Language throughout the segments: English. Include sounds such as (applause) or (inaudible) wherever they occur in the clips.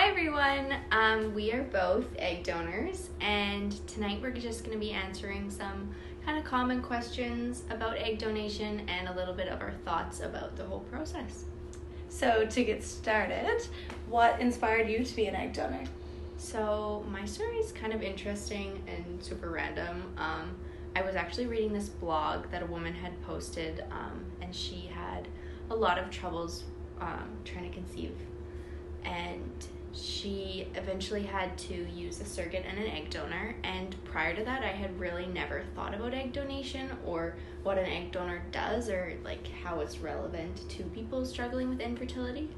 Hi everyone. Um, we are both egg donors, and tonight we're just going to be answering some kind of common questions about egg donation and a little bit of our thoughts about the whole process. So, to get started, what inspired you to be an egg donor? So, my story is kind of interesting and super random. Um, I was actually reading this blog that a woman had posted, um, and she had a lot of troubles um, trying to conceive. And she eventually had to use a surrogate and an egg donor. And prior to that, I had really never thought about egg donation or what an egg donor does or like how it's relevant to people struggling with infertility.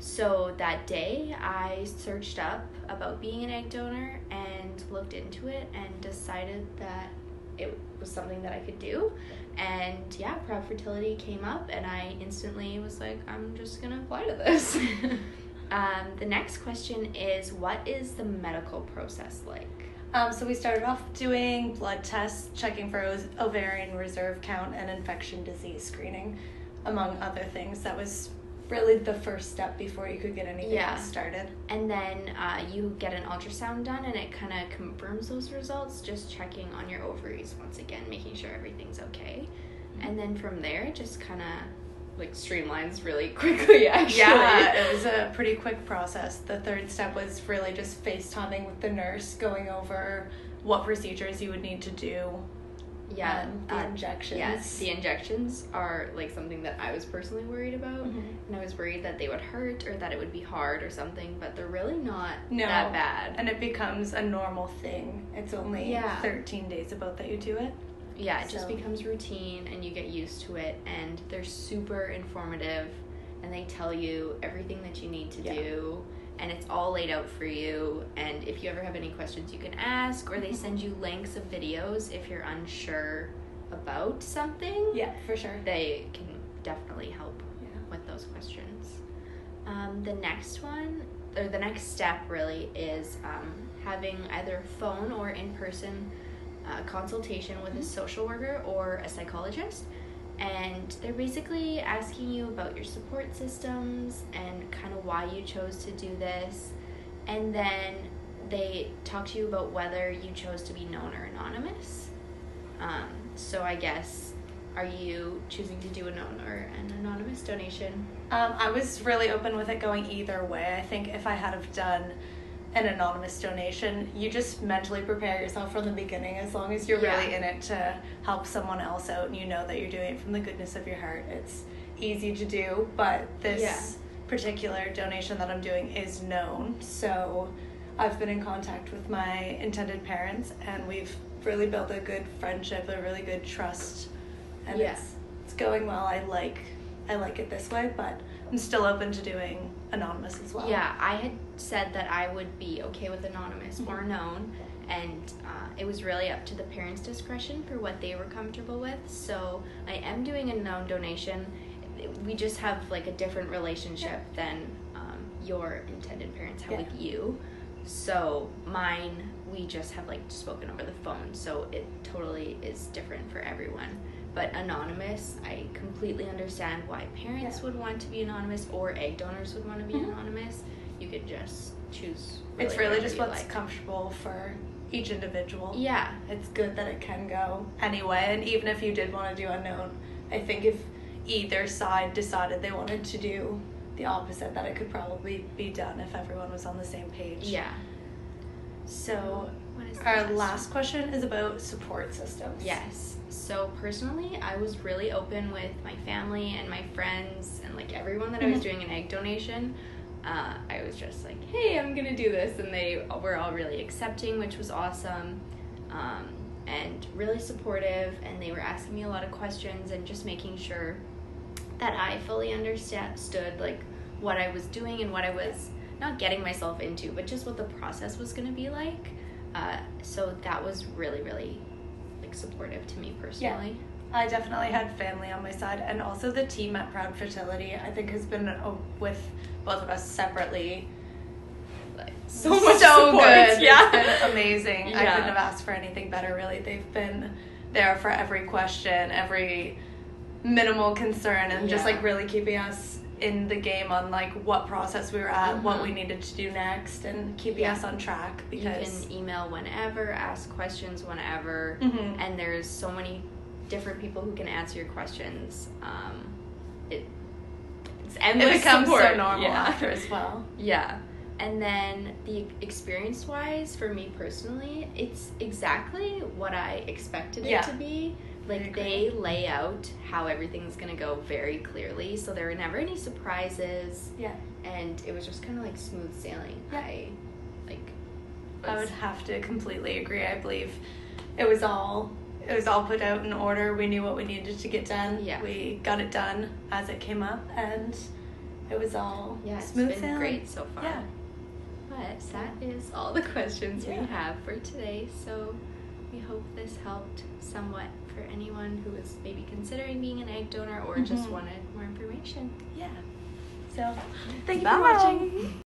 So that day, I searched up about being an egg donor and looked into it and decided that it was something that I could do. And yeah, proud fertility came up, and I instantly was like, I'm just gonna apply to this. (laughs) um, the next question is What is the medical process like? Um, so, we started off doing blood tests, checking for ovarian reserve count, and infection disease screening, among other things. That was really the first step before you could get anything Yeah. started. And then uh, you get an ultrasound done, and it kind of confirms those results, just checking on your ovaries once again, making sure everything's okay. And then from there, just kind of like streamlines really (laughs) quickly, actually. Yeah, it was a pretty quick process. The third step was really just FaceTiming with the nurse, going over what procedures you would need to do. Yeah. the uh, injections. Yes, the injections are like something that I was personally worried about. Mhm. And I was worried that they would hurt or that it would be hard or something, but they're really not No. that bad. And it becomes a normal thing. It's only Yeah. 13 days about that you do it. Yeah, it just becomes routine and you get used to it and they're super informative and they tell you everything that you need to Yeah. do and it's all laid out for you and if you ever have any questions you can ask or they Mhm. send you links of videos if you're unsure about something. Yeah, for sure. They can definitely help Yeah. with those questions. Um, the next one, or the next step really, is um, having either phone or in person uh, consultation with a social worker or a psychologist. And they're basically asking you about your support systems and kind of why you chose to do this. And then they talk to you about whether you chose to be known or anonymous. Um, so I guess, are you choosing to do a known or an anonymous donation? Um, I was really open with it going either way. I think if I had have done an anonymous donation, you just mentally prepare yourself from the beginning. As long as you're really in it to help someone else out and you know that you're doing it from the goodness of your heart, it's easy to do. But this Yeah. particular donation that I'm doing is known. So I've been in contact with my intended parents and we've really built a good friendship, a really good trust. And Yeah. it's it's going well. I like I like it this way, but I'm still open to doing anonymous as well. Yeah, I had said that I would be okay with anonymous or known, and uh, it was really up to the parents' discretion for what they were comfortable with. So I am doing a known donation. We just have like a different relationship than um, your intended parents have Yeah. with you. So mine, we just have like spoken over the phone. So it totally is different for everyone. But anonymous, I completely understand why parents Yeah. would want to be anonymous or egg donors would want to be Mhm. anonymous. You could just choose. it's really just what's like. comfortable for each individual. Yeah, It's good that it can go anyway, and even if you did want to do unknown, I think if either side decided they wanted to do the opposite, that it could probably be done if everyone was on the same page. yeah. So What is the our last question is about support systems. Yes. So personally, I was really open with my family and my friends and like everyone that I was Mhm. doing an egg donation. Uh, I was just like, "Hey, I'm gonna do this," and they were all really accepting, which was awesome, um, and really supportive. And they were asking me a lot of questions and just making sure that I fully understood like what I was doing and what I was not getting myself into, but just what the process was gonna be like. Uh, so that was really, really like supportive to me personally. Yeah. I definitely had family on my side, and also the team at Proud Fertility. I think has been uh, with both of us separately. Like, So much so support, good. yeah. It's been amazing. I couldn't have asked for anything better. Really, they've been there for every question, every minimal concern, and just like really keeping us in the game on like what process we were at, what Mhm. we needed to do next, and keeping Yeah. us on track because. you can email whenever, ask questions whenever, Mhm. and there's so many different people who can answer your questions. Um, it it's endless it becomes support. so normal (laughs) Yeah. after as well. Yeah. And then the experience wise, for me personally, it's exactly what I expected it to be. Like they lay out how everything's gonna go very clearly, so there were never any surprises, Yeah. and it was just kind of like smooth sailing. Yeah. I like. I would have to completely agree. I believe it was all it was all put out in order. We knew what we needed to get done. Yeah. We got it done as it came up, and it was all Yeah, it's smooth been sailing. great so far. Yeah. But that is all the (laughs) questions Yeah. we have for today. So we hope this helped somewhat for anyone who is maybe considering being an egg donor or just Mhm. wanted more information. Yeah. So, thank you Bye. for watching.